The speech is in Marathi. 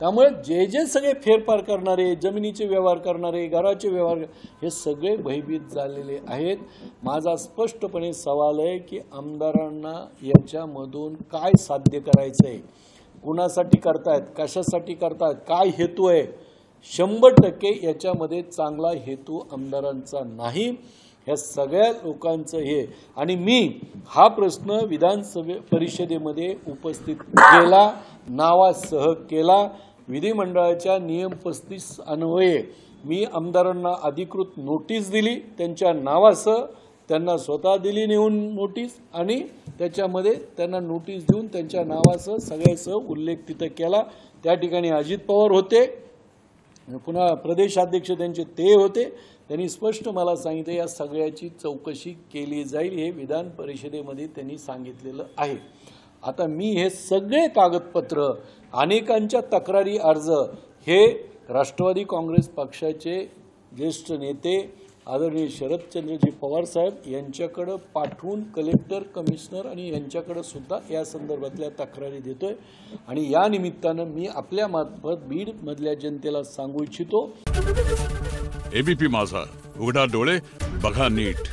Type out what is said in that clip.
त्यामुळे जे जे सगळे फेरफार करणारे जमिनीचे व्यवहार करणारे घराचे व्यवहार हे सगळे भयभीत झालेले आहेत. माझा स्पष्टपणे सवाल आहे की आमदारांना याच्यामधून काय साध्य करायचं आहे कुणासाठी करतायत? कशासाठी करतायत? काय हेतू आहे? शंभर टक्के याच्यामध्ये चांगला हेतू आमदारांचा नाही. ह्या सगळ्या लोकांचं हे. आणि मी हा प्रश्न विधानसभे परिषदेमध्ये उपस्थित केला नावासह केला. विधिमंडळाच्या नियम पस्तीस अन्वये मी आमदारांना अधिकृत नोटीस दिली त्यांच्या नावासह त्यांना स्वतः दिली नेऊन नोटीस आणि त्याच्यामध्ये त्यांना नोटीस देऊन त्यांच्या नावासह सगळ्यासह उल्लेख तिथं केला. त्या ठिकाणी अजित पवार होते पुन्हा प्रदेशाध्यक्ष त्यांचे ते होते. त्यांनी स्पष्ट मला सांगितलं या सगळ्याची चौकशी केली जाईल हे विधान परिषदेमध्ये त्यांनी सांगितलेलं आहे. आता मी हे सगळे कागदपत्र अनेकांच्या तक्रारी अर्ज हे राष्ट्रवादी काँग्रेस पक्षाचे ज्येष्ठ नेते आदरणीय शरदचंद्रजी पवार साहेब यांच्याकडं पाठवून कलेक्टर कमिशनर आणि यांच्याकडं सुद्धा या संदर्भातल्या तक्रारी देतोय. आणि या निमित्तानं मी आपल्या मार्फत बीडमधल्या जनतेला सांगू इच्छितो. एबीपी माझा. उघडा डोळे बघा नीट.